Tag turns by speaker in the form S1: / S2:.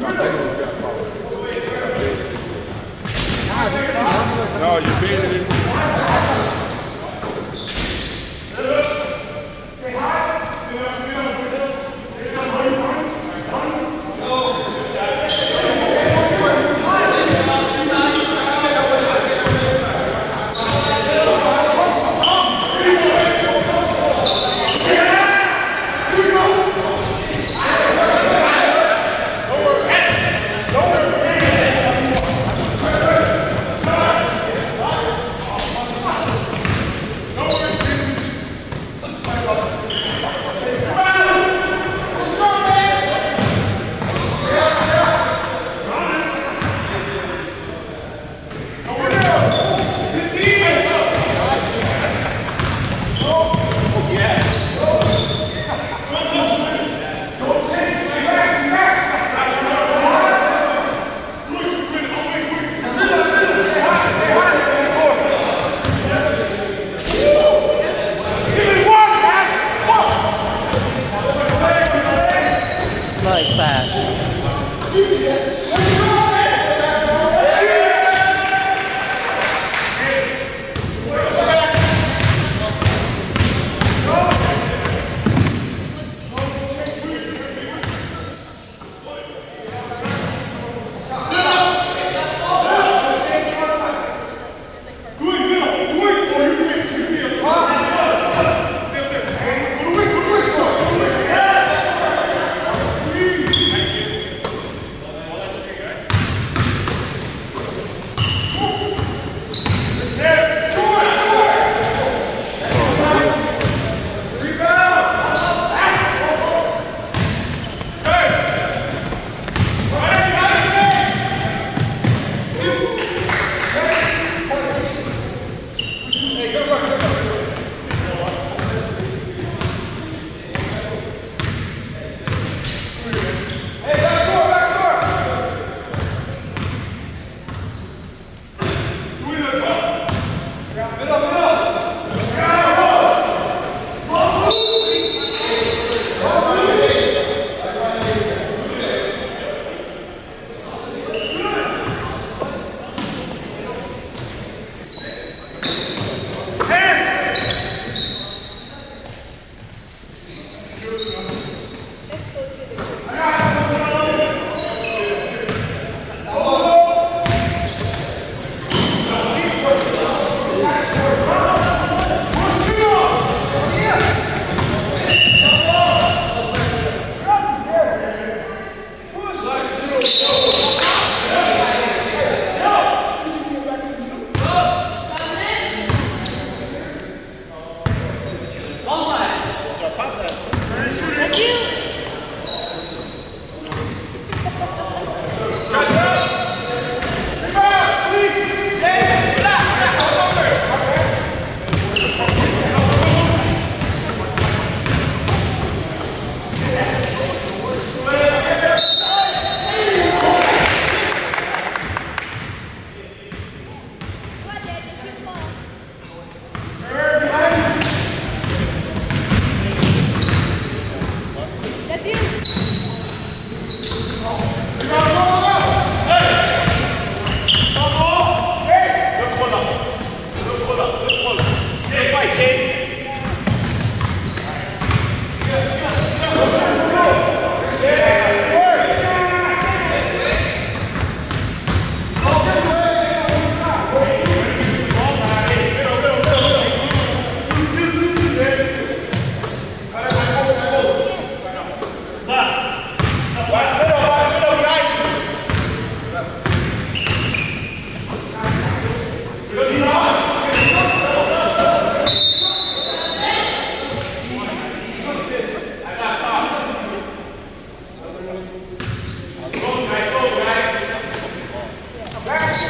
S1: Thank practice.